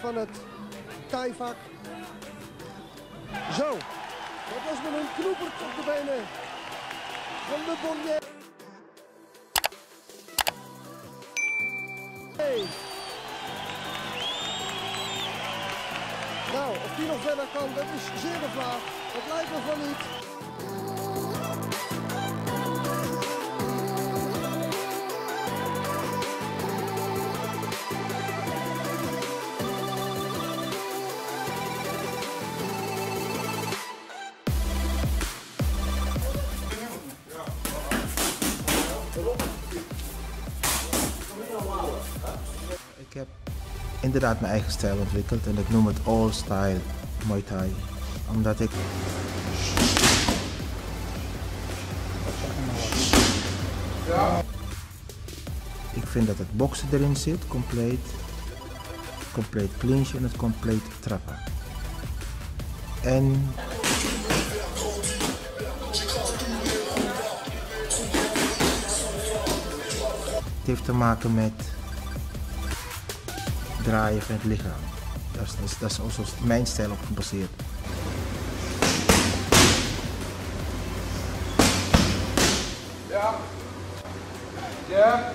van het tijvak. Zo, dat was met een knoepert op de benen van de Bonnier. Hey. Nou, of die nog verder kan, dat is zeer de vraag. Dat lijkt me van niet. Ik heb inderdaad mijn eigen stijl ontwikkeld en ik noem het all style Muay Thai. Omdat ik Ik vind dat het boksen erin zit, compleet. Compleet clinch en het compleet trappen. En het heeft te maken met draaien van het lichaam. Dat is, dat is, dat mijn stijl op gebaseerd. Ja. Ja.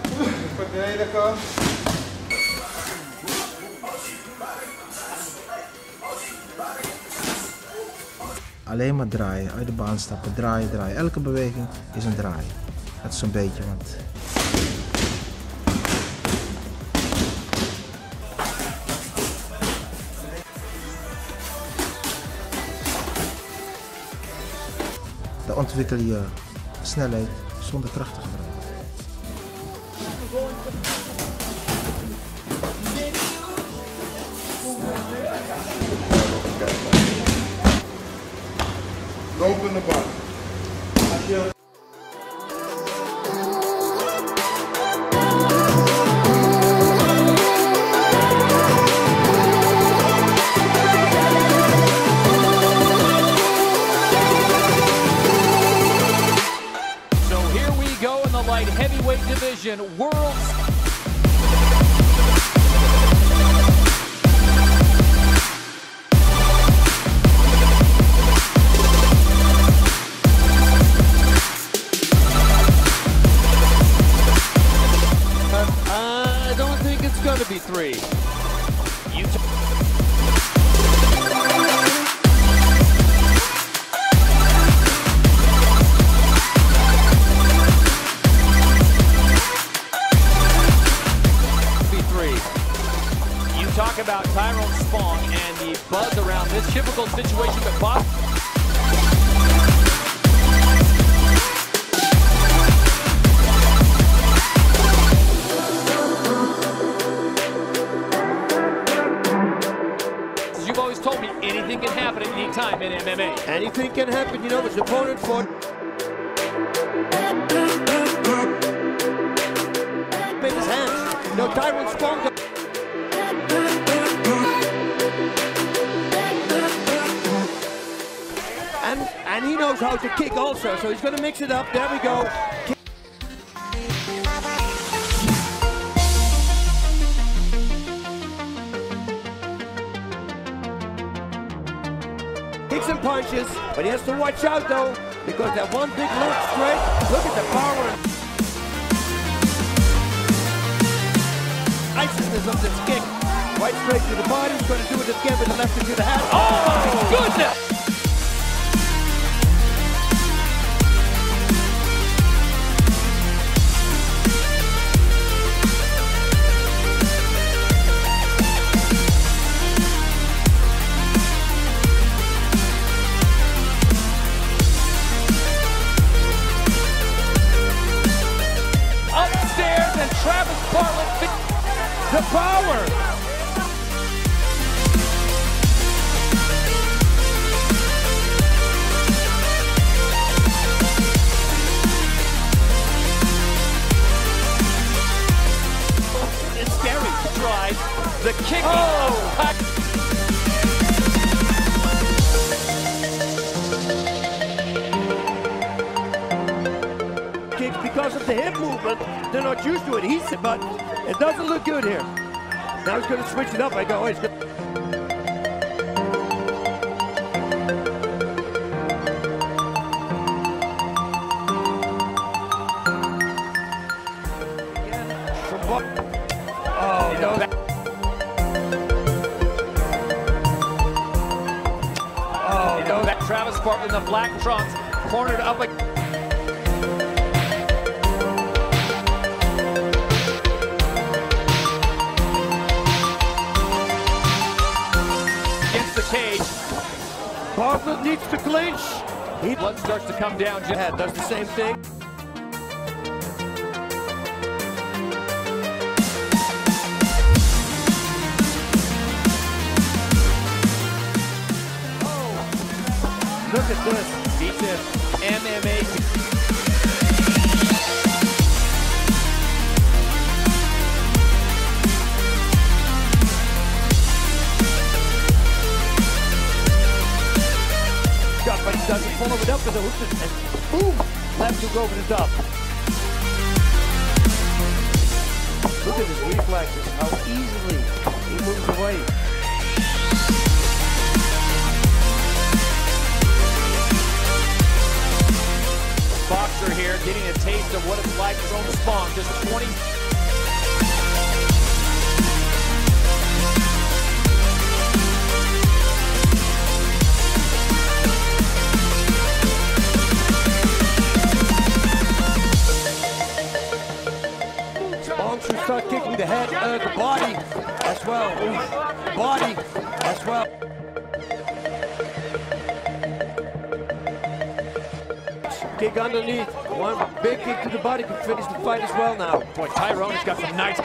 Verdedigen. Alleen maar draaien, uit de baan stappen, draaien, draaien. Elke beweging is een draai. Dat is zo'n beetje, want ontwikkel je snelheid zonder kracht division. World's difficult situation, Bob. As You've always told me anything can happen at any time in MMA. Anything can happen, you know, his opponent fought. Made his hands. Know, Tyrone Spong. He knows how to kick also, so he's going to mix it up. There we go. Kicks and punches, but he has to watch out though, because that one big left straight, look at the power and iciness of this kick. Right straight to the body, he's going to do it again with the left into the head. Oh goodness! Power! It's scary. Drive the kicking of Ty- Kicks because of the hip movement. They're not used to it. He said, but it doesn't look good here. Now he's going to switch it up. I go, oh, he's gonna... Oh, no. Oh, no. that Travis in the black trunks, cornered up ag- cage. Bartlett needs to clinch. He Blood starts to come down. Yeah, does the same thing. Oh, Look at this. beats MMA. It up hook and boom, left hook over the top. Look at his reflexes, how easily he moves away. Boxer here getting a taste of what it's like his own spawn. Just 20. Should start kicking the head, uh, the body as well. Oof. Body as well. Kick underneath. One big kick to the body can finish the fight as well now. Boy, Tyrone has got some nice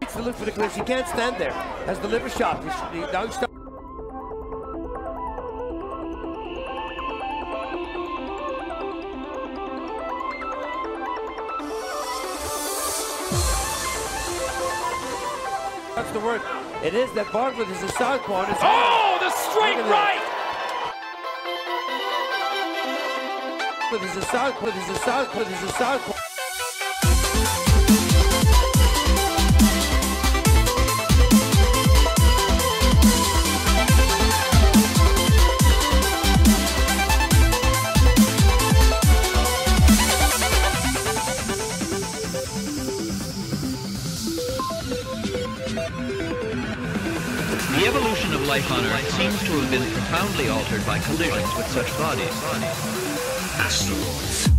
needs to look for the clinch. He can't stand there. Has the liver shot. He's, he, now he's That's the word. It is that Bartlett is a southpaw. and Oh, the straight right! Bartlett is a southpaw. Is a southpaw. Is a southpaw. The evolution of life on Earth seems to have been profoundly altered by collisions with such bodies. Asteroids.